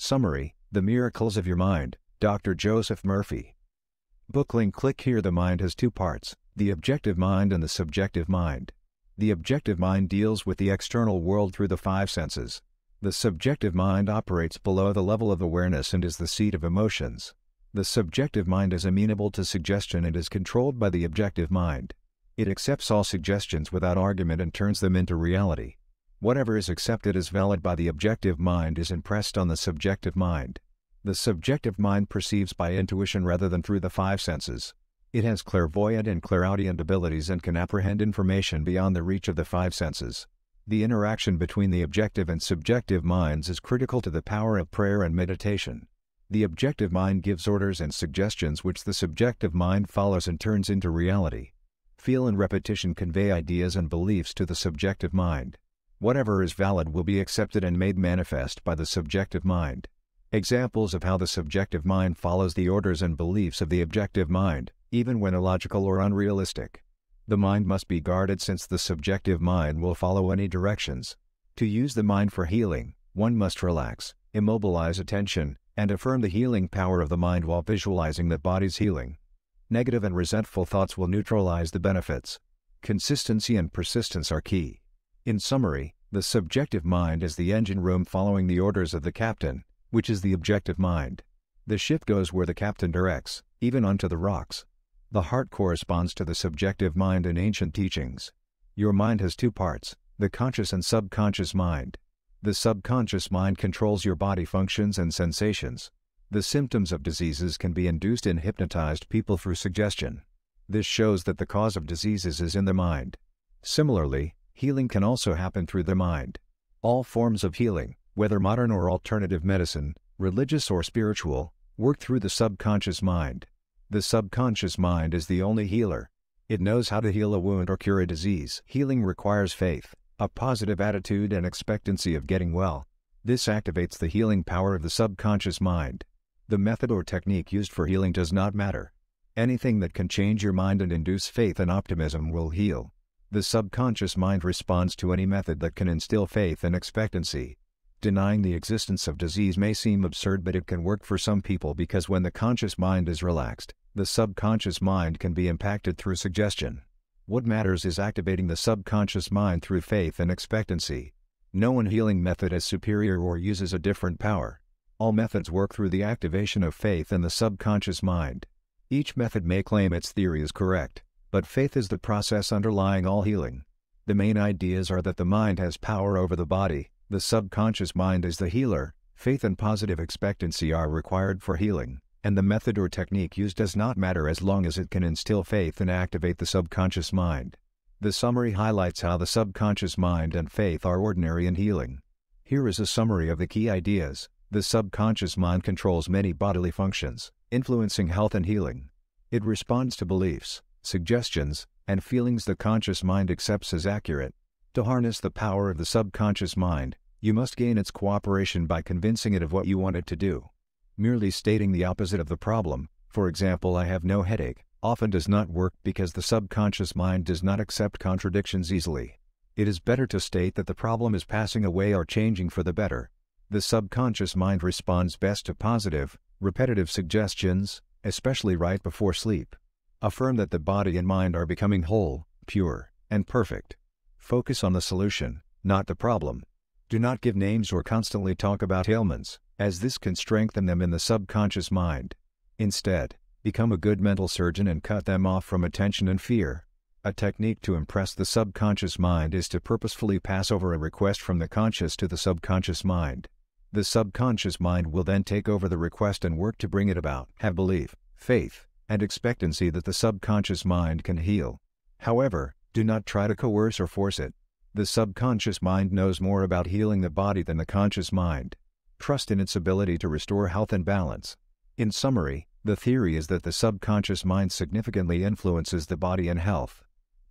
Summary The Miracles of Your Mind, Dr. Joseph Murphy. Book link Click here. The mind has two parts the objective mind and the subjective mind. The objective mind deals with the external world through the five senses. The subjective mind operates below the level of awareness and is the seat of emotions. The subjective mind is amenable to suggestion and is controlled by the objective mind. It accepts all suggestions without argument and turns them into reality. Whatever is accepted as valid by the objective mind is impressed on the subjective mind. The subjective mind perceives by intuition rather than through the five senses. It has clairvoyant and clairaudient abilities and can apprehend information beyond the reach of the five senses. The interaction between the objective and subjective minds is critical to the power of prayer and meditation. The objective mind gives orders and suggestions which the subjective mind follows and turns into reality. Feel and repetition convey ideas and beliefs to the subjective mind. Whatever is valid will be accepted and made manifest by the subjective mind. Examples of how the subjective mind follows the orders and beliefs of the objective mind, even when illogical or unrealistic. The mind must be guarded since the subjective mind will follow any directions. To use the mind for healing, one must relax, immobilize attention, and affirm the healing power of the mind while visualizing the body's healing. Negative and resentful thoughts will neutralize the benefits. Consistency and persistence are key. In summary, the subjective mind is the engine room following the orders of the captain, which is the objective mind. The ship goes where the captain directs, even onto the rocks. The heart corresponds to the subjective mind in ancient teachings. Your mind has two parts, the conscious and subconscious mind. The subconscious mind controls your body functions and sensations. The symptoms of diseases can be induced in hypnotized people through suggestion. This shows that the cause of diseases is in the mind. Similarly, healing can also happen through the mind. All forms of healing, whether modern or alternative medicine, religious or spiritual, work through the subconscious mind. The subconscious mind is the only healer. It knows how to heal a wound or cure a disease. Healing requires faith, a positive attitude and expectancy of getting well. This activates the healing power of the subconscious mind. The method or technique used for healing does not matter. Anything that can change your mind and induce faith and optimism will heal. The subconscious mind responds to any method that can instill faith and expectancy. Denying the existence of disease may seem absurd but it can work for some people because when the conscious mind is relaxed, the subconscious mind can be impacted through suggestion. What matters is activating the subconscious mind through faith and expectancy. No one healing method is superior or uses a different power. All methods work through the activation of faith in the subconscious mind. Each method may claim its theory is correct, but faith is the process underlying all healing. The main ideas are that the mind has power over the body, the subconscious mind is the healer, faith and positive expectancy are required for healing, and the method or technique used does not matter as long as it can instill faith and activate the subconscious mind. The summary highlights how the subconscious mind and faith are ordinary in healing. Here is a summary of the key ideas. The subconscious mind controls many bodily functions, influencing health and healing. It responds to beliefs, suggestions, and feelings the conscious mind accepts as accurate. To harness the power of the subconscious mind, you must gain its cooperation by convincing it of what you want it to do. Merely stating the opposite of the problem, for example I have no headache, often does not work because the subconscious mind does not accept contradictions easily. It is better to state that the problem is passing away or changing for the better. The subconscious mind responds best to positive, repetitive suggestions, especially right before sleep. Affirm that the body and mind are becoming whole, pure, and perfect. Focus on the solution, not the problem. Do not give names or constantly talk about ailments, as this can strengthen them in the subconscious mind. Instead, become a good mental surgeon and cut them off from attention and fear. A technique to impress the subconscious mind is to purposefully pass over a request from the conscious to the subconscious mind. The subconscious mind will then take over the request and work to bring it about. Have belief, faith, and expectancy that the subconscious mind can heal. However, do not try to coerce or force it. The subconscious mind knows more about healing the body than the conscious mind. Trust in its ability to restore health and balance. In summary, the theory is that the subconscious mind significantly influences the body and health.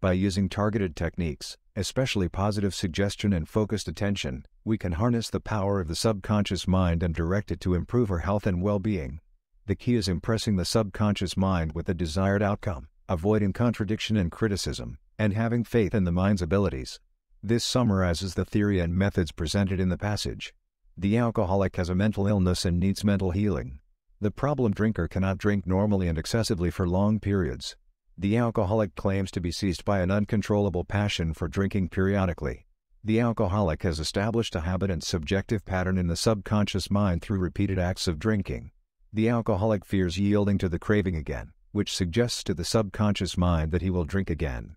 By using targeted techniques, especially positive suggestion and focused attention, we can harness the power of the subconscious mind and direct it to improve our health and well-being. The key is impressing the subconscious mind with the desired outcome, avoiding contradiction and criticism, and having faith in the mind's abilities. This summarizes the theory and methods presented in the passage. The alcoholic has a mental illness and needs mental healing. The problem drinker cannot drink normally and excessively for long periods. The alcoholic claims to be seized by an uncontrollable passion for drinking periodically. The alcoholic has established a habit and subjective pattern in the subconscious mind through repeated acts of drinking. The alcoholic fears yielding to the craving again, which suggests to the subconscious mind that he will drink again.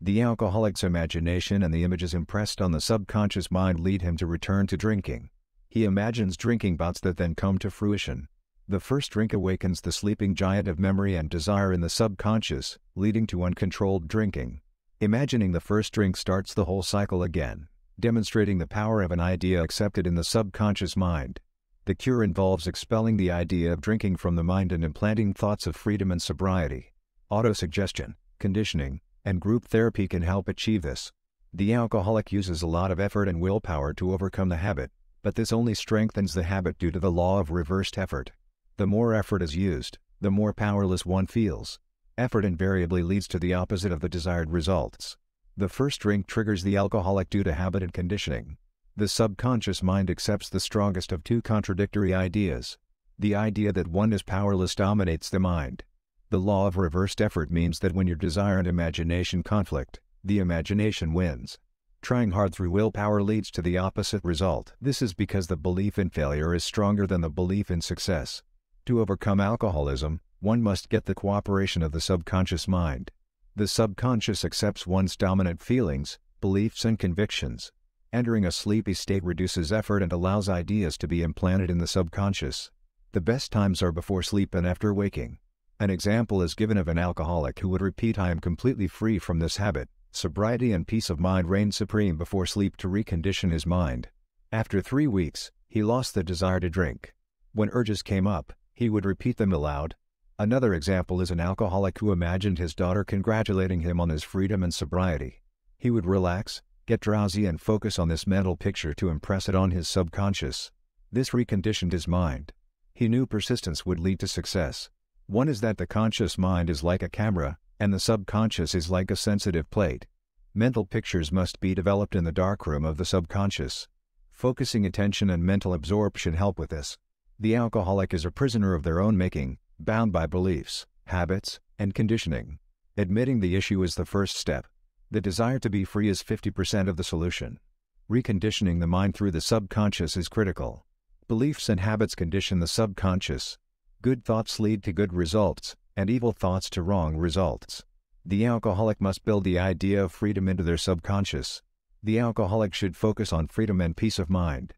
The alcoholic's imagination and the images impressed on the subconscious mind lead him to return to drinking. He imagines drinking bouts that then come to fruition. The first drink awakens the sleeping giant of memory and desire in the subconscious, leading to uncontrolled drinking. Imagining the first drink starts the whole cycle again, demonstrating the power of an idea accepted in the subconscious mind. The cure involves expelling the idea of drinking from the mind and implanting thoughts of freedom and sobriety. Autosuggestion, conditioning, and group therapy can help achieve this. The alcoholic uses a lot of effort and willpower to overcome the habit, but this only strengthens the habit due to the law of reversed effort. The more effort is used, the more powerless one feels. Effort invariably leads to the opposite of the desired results. The first drink triggers the alcoholic due to habit and conditioning. The subconscious mind accepts the strongest of two contradictory ideas. The idea that one is powerless dominates the mind. The law of reversed effort means that when your desire and imagination conflict, the imagination wins. Trying hard through willpower leads to the opposite result. This is because the belief in failure is stronger than the belief in success. To overcome alcoholism, one must get the cooperation of the subconscious mind. The subconscious accepts one's dominant feelings, beliefs and convictions. Entering a sleepy state reduces effort and allows ideas to be implanted in the subconscious. The best times are before sleep and after waking. An example is given of an alcoholic who would repeat I am completely free from this habit, sobriety and peace of mind reigned supreme before sleep to recondition his mind. After three weeks, he lost the desire to drink. When urges came up, he would repeat them aloud. Another example is an alcoholic who imagined his daughter congratulating him on his freedom and sobriety. He would relax, get drowsy and focus on this mental picture to impress it on his subconscious. This reconditioned his mind. He knew persistence would lead to success. One is that the conscious mind is like a camera, and the subconscious is like a sensitive plate. Mental pictures must be developed in the darkroom of the subconscious. Focusing attention and mental absorption help with this. The alcoholic is a prisoner of their own making, bound by beliefs, habits, and conditioning. Admitting the issue is the first step. The desire to be free is 50% of the solution. Reconditioning the mind through the subconscious is critical. Beliefs and habits condition the subconscious. Good thoughts lead to good results, and evil thoughts to wrong results. The alcoholic must build the idea of freedom into their subconscious. The alcoholic should focus on freedom and peace of mind.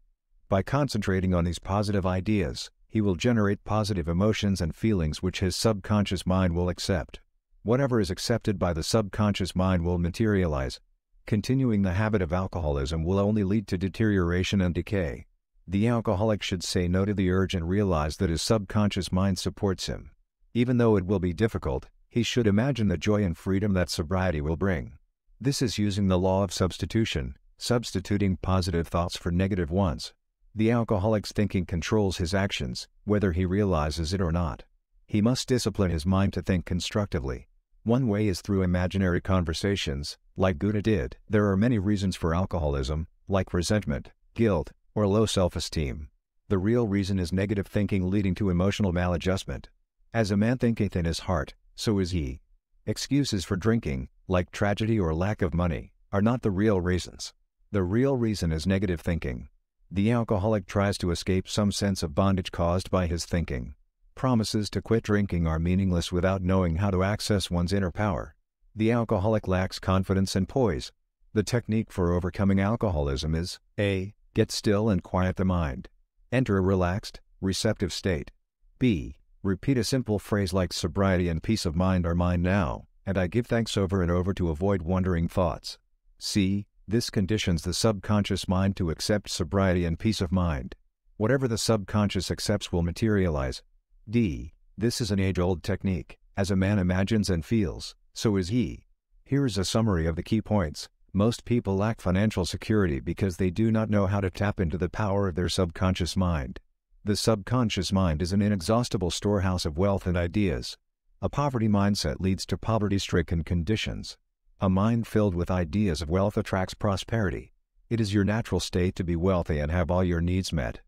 By concentrating on these positive ideas, he will generate positive emotions and feelings which his subconscious mind will accept. Whatever is accepted by the subconscious mind will materialize. Continuing the habit of alcoholism will only lead to deterioration and decay. The alcoholic should say no to the urge and realize that his subconscious mind supports him. Even though it will be difficult, he should imagine the joy and freedom that sobriety will bring. This is using the law of substitution, substituting positive thoughts for negative ones. The alcoholic's thinking controls his actions, whether he realizes it or not. He must discipline his mind to think constructively. One way is through imaginary conversations, like Gouda did. There are many reasons for alcoholism, like resentment, guilt, or low self-esteem. The real reason is negative thinking leading to emotional maladjustment. As a man thinketh in his heart, so is he. Excuses for drinking, like tragedy or lack of money, are not the real reasons. The real reason is negative thinking. The alcoholic tries to escape some sense of bondage caused by his thinking. Promises to quit drinking are meaningless without knowing how to access one's inner power. The alcoholic lacks confidence and poise. The technique for overcoming alcoholism is A. Get still and quiet the mind. Enter a relaxed, receptive state. B. Repeat a simple phrase like sobriety and peace of mind are mine now, and I give thanks over and over to avoid wandering thoughts. C. This conditions the subconscious mind to accept sobriety and peace of mind. Whatever the subconscious accepts will materialize. D. This is an age-old technique. As a man imagines and feels, so is he. Here is a summary of the key points. Most people lack financial security because they do not know how to tap into the power of their subconscious mind. The subconscious mind is an inexhaustible storehouse of wealth and ideas. A poverty mindset leads to poverty-stricken conditions. A mind filled with ideas of wealth attracts prosperity. It is your natural state to be wealthy and have all your needs met.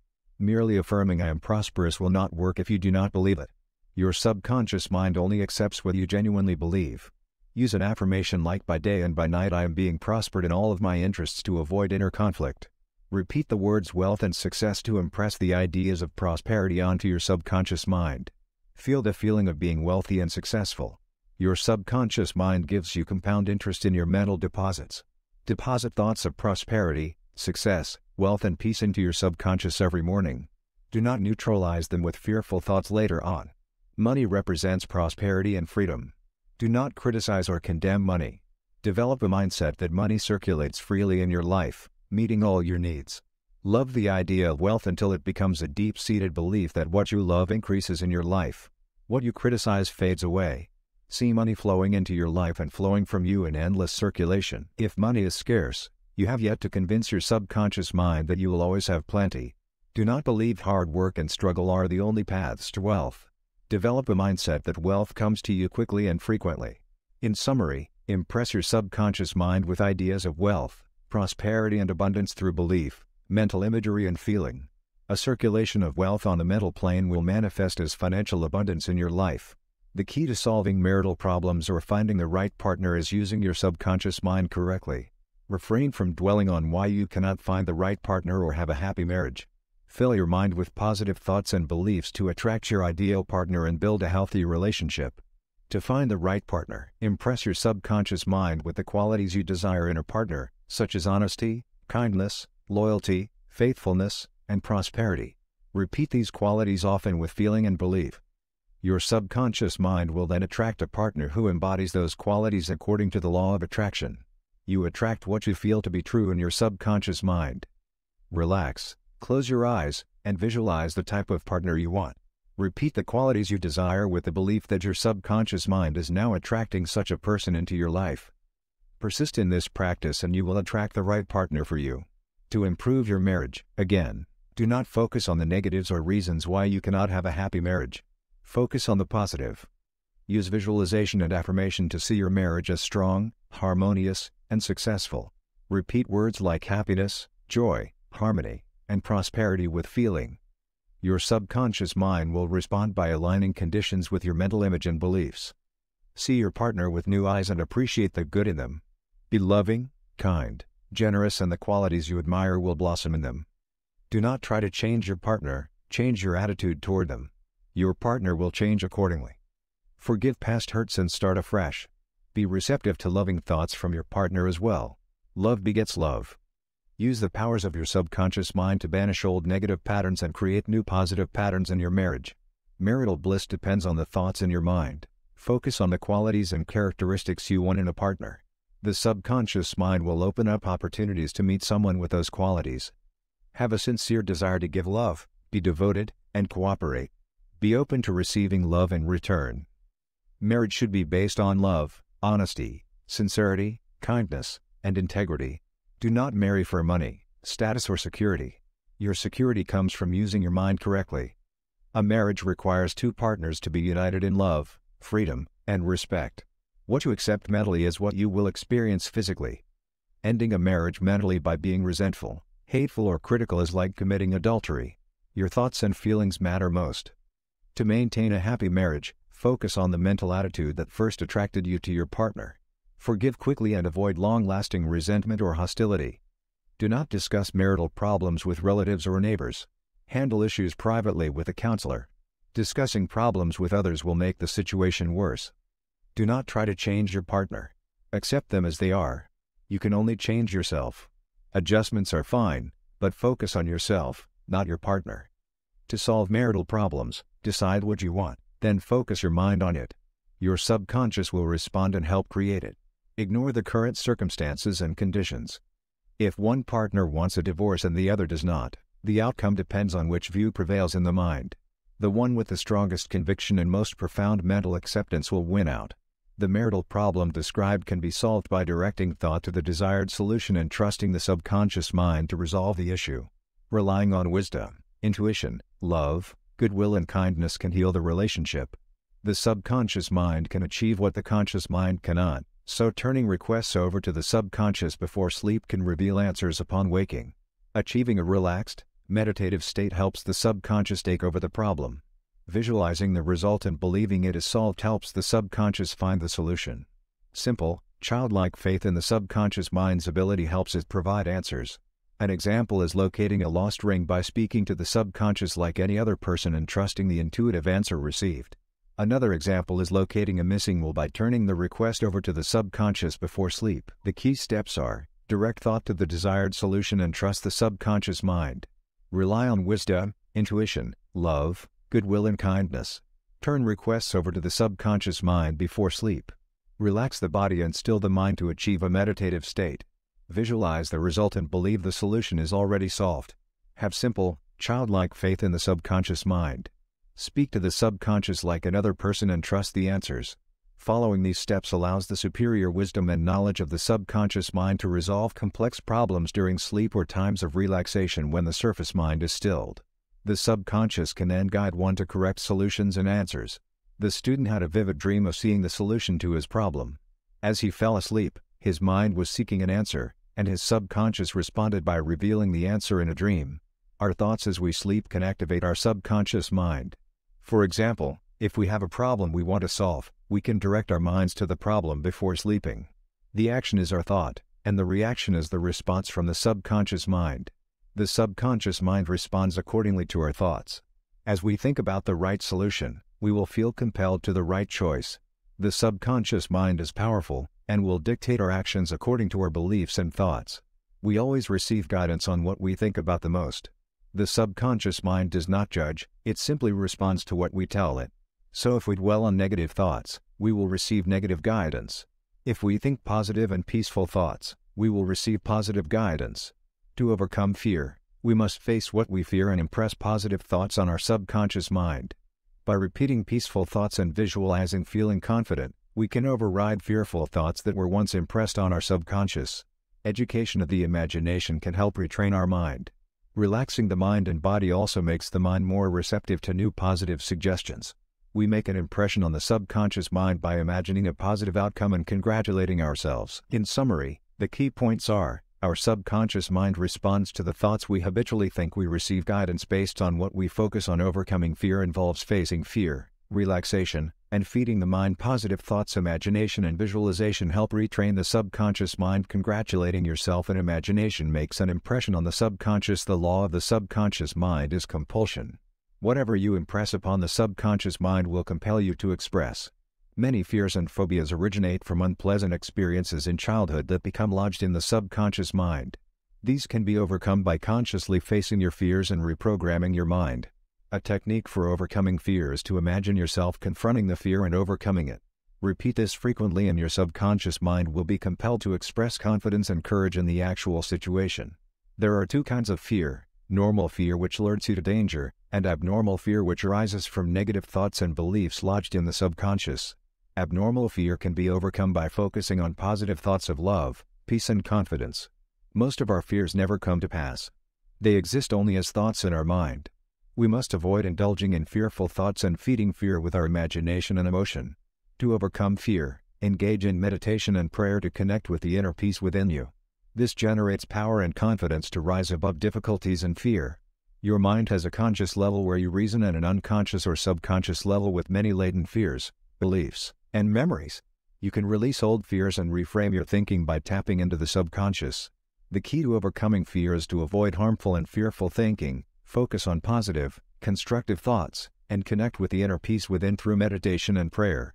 Merely affirming I am prosperous will not work if you do not believe it. Your subconscious mind only accepts what you genuinely believe. Use an affirmation like by day and by night I am being prospered in all of my interests to avoid inner conflict. Repeat the words wealth and success to impress the ideas of prosperity onto your subconscious mind. Feel the feeling of being wealthy and successful. Your subconscious mind gives you compound interest in your mental deposits. Deposit thoughts of prosperity, success, wealth and peace into your subconscious every morning. Do not neutralize them with fearful thoughts later on. Money represents prosperity and freedom. Do not criticize or condemn money. Develop a mindset that money circulates freely in your life, meeting all your needs. Love the idea of wealth until it becomes a deep seated belief that what you love increases in your life. What you criticize fades away. See money flowing into your life and flowing from you in endless circulation. If money is scarce, you have yet to convince your subconscious mind that you will always have plenty. Do not believe hard work and struggle are the only paths to wealth. Develop a mindset that wealth comes to you quickly and frequently. In summary, impress your subconscious mind with ideas of wealth, prosperity and abundance through belief, mental imagery and feeling. A circulation of wealth on the mental plane will manifest as financial abundance in your life. The key to solving marital problems or finding the right partner is using your subconscious mind correctly. Refrain from dwelling on why you cannot find the right partner or have a happy marriage. Fill your mind with positive thoughts and beliefs to attract your ideal partner and build a healthy relationship. To find the right partner, impress your subconscious mind with the qualities you desire in a partner, such as honesty, kindness, loyalty, faithfulness, and prosperity. Repeat these qualities often with feeling and belief. Your subconscious mind will then attract a partner who embodies those qualities according to the law of attraction. You attract what you feel to be true in your subconscious mind. Relax, Close your eyes and visualize the type of partner you want. Repeat the qualities you desire with the belief that your subconscious mind is now attracting such a person into your life. Persist in this practice and you will attract the right partner for you. To improve your marriage, again, do not focus on the negatives or reasons why you cannot have a happy marriage. Focus on the positive. Use visualization and affirmation to see your marriage as strong, harmonious, and successful. Repeat words like happiness, joy, harmony, and prosperity with feeling. Your subconscious mind will respond by aligning conditions with your mental image and beliefs. See your partner with new eyes and appreciate the good in them. Be loving, kind, generous and the qualities you admire will blossom in them. Do not try to change your partner, change your attitude toward them. Your partner will change accordingly. Forgive past hurts and start afresh. Be receptive to loving thoughts from your partner as well. Love begets love. Use the powers of your subconscious mind to banish old negative patterns and create new positive patterns in your marriage. Marital bliss depends on the thoughts in your mind. Focus on the qualities and characteristics you want in a partner. The subconscious mind will open up opportunities to meet someone with those qualities. Have a sincere desire to give love, be devoted, and cooperate. Be open to receiving love in return. Marriage should be based on love, honesty, sincerity, kindness, and integrity. Do not marry for money, status or security. Your security comes from using your mind correctly. A marriage requires two partners to be united in love, freedom, and respect. What you accept mentally is what you will experience physically. Ending a marriage mentally by being resentful, hateful or critical is like committing adultery. Your thoughts and feelings matter most. To maintain a happy marriage, focus on the mental attitude that first attracted you to your partner. Forgive quickly and avoid long-lasting resentment or hostility. Do not discuss marital problems with relatives or neighbors. Handle issues privately with a counselor. Discussing problems with others will make the situation worse. Do not try to change your partner. Accept them as they are. You can only change yourself. Adjustments are fine, but focus on yourself, not your partner. To solve marital problems, decide what you want, then focus your mind on it. Your subconscious will respond and help create it. Ignore the current circumstances and conditions. If one partner wants a divorce and the other does not, the outcome depends on which view prevails in the mind. The one with the strongest conviction and most profound mental acceptance will win out. The marital problem described can be solved by directing thought to the desired solution and trusting the subconscious mind to resolve the issue. Relying on wisdom, intuition, love, goodwill and kindness can heal the relationship. The subconscious mind can achieve what the conscious mind cannot. So turning requests over to the subconscious before sleep can reveal answers upon waking. Achieving a relaxed, Meditative state helps the subconscious take over the problem. Visualizing the result and believing it is solved helps the subconscious find the solution. Simple, childlike faith in the subconscious mind's ability helps it provide answers. An example is locating a lost ring by speaking to the subconscious like any other person and trusting the intuitive answer received. Another example is locating a missing will by turning the request over to the subconscious before sleep. The key steps are direct thought to the desired solution and trust the subconscious mind. Rely on wisdom, intuition, love, goodwill, and kindness. Turn requests over to the subconscious mind before sleep. Relax the body and still the mind to achieve a meditative state. Visualize the result and believe the solution is already solved. Have simple, childlike faith in the subconscious mind. Speak to the subconscious like another person and trust the answers. Following these steps allows the superior wisdom and knowledge of the subconscious mind to resolve complex problems during sleep or times of relaxation when the surface mind is stilled. The subconscious can then guide one to correct solutions and answers. The student had a vivid dream of seeing the solution to his problem. As he fell asleep, his mind was seeking an answer, and his subconscious responded by revealing the answer in a dream. Our thoughts as we sleep can activate our subconscious mind. For example, if we have a problem we want to solve, we can direct our minds to the problem before sleeping. The action is our thought, and the reaction is the response from the subconscious mind. The subconscious mind responds accordingly to our thoughts. As we think about the right solution, we will feel compelled to the right choice. The subconscious mind is powerful, and will dictate our actions according to our beliefs and thoughts. We always receive guidance on what we think about the most. The subconscious mind does not judge, it simply responds to what we tell it. So if we dwell on negative thoughts, we will receive negative guidance. If we think positive and peaceful thoughts, we will receive positive guidance. To overcome fear, we must face what we fear and impress positive thoughts on our subconscious mind. By repeating peaceful thoughts and visualizing feeling confident, we can override fearful thoughts that were once impressed on our subconscious. Education of the imagination can help retrain our mind. Relaxing the mind and body also makes the mind more receptive to new positive suggestions. We make an impression on the subconscious mind by imagining a positive outcome and congratulating ourselves. In summary, the key points are our subconscious mind responds to the thoughts we habitually think we receive guidance based on what we focus on. Overcoming fear involves facing fear, relaxation, and feeding the mind positive thoughts. Imagination and visualization help retrain the subconscious mind. Congratulating yourself in imagination makes an impression on the subconscious. The law of the subconscious mind is compulsion. Whatever you impress upon the subconscious mind will compel you to express many fears and phobias originate from unpleasant experiences in childhood that become lodged in the subconscious mind these can be overcome by consciously facing your fears and reprogramming your mind a technique for overcoming fear is to imagine yourself confronting the fear and overcoming it. Repeat this frequently and your subconscious mind will be compelled to express confidence and courage in the actual situation. There are two kinds of fear, normal fear which alerts you to danger, and abnormal fear which arises from negative thoughts and beliefs lodged in the subconscious. Abnormal fear can be overcome by focusing on positive thoughts of love, peace and confidence. Most of our fears never come to pass. They exist only as thoughts in our mind. We must avoid indulging in fearful thoughts and feeding fear with our imagination and emotion. To overcome fear, engage in meditation and prayer to connect with the inner peace within you. This generates power and confidence to rise above difficulties and fear. Your mind has a conscious level where you reason and an unconscious or subconscious level with many latent fears, beliefs, and memories. You can release old fears and reframe your thinking by tapping into the subconscious. The key to overcoming fear is to avoid harmful and fearful thinking, focus on positive, constructive thoughts, and connect with the inner peace within through meditation and prayer.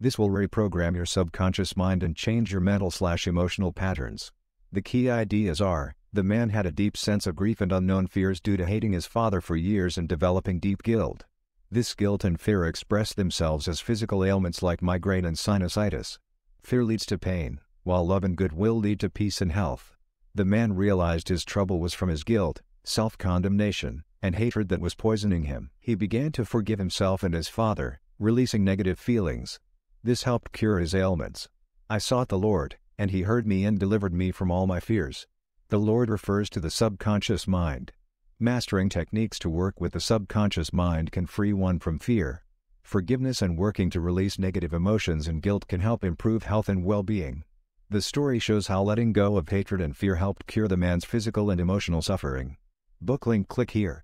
This will reprogram your subconscious mind and change your mental slash emotional patterns. The key ideas are the man had a deep sense of grief and unknown fears due to hating his father for years and developing deep guilt. This guilt and fear express themselves as physical ailments like migraine and sinusitis. Fear leads to pain, while love and goodwill lead to peace and health. The man realized his trouble was from his guilt, self-condemnation, and hatred that was poisoning him. He began to forgive himself and his father, releasing negative feelings. This helped cure his ailments. I sought the Lord, and he heard me and delivered me from all my fears. The Lord refers to the subconscious mind. Mastering techniques to work with the subconscious mind can free one from fear. Forgiveness and working to release negative emotions and guilt can help improve health and well-being. The story shows how letting go of hatred and fear helped cure the man's physical and emotional suffering. Book link click here.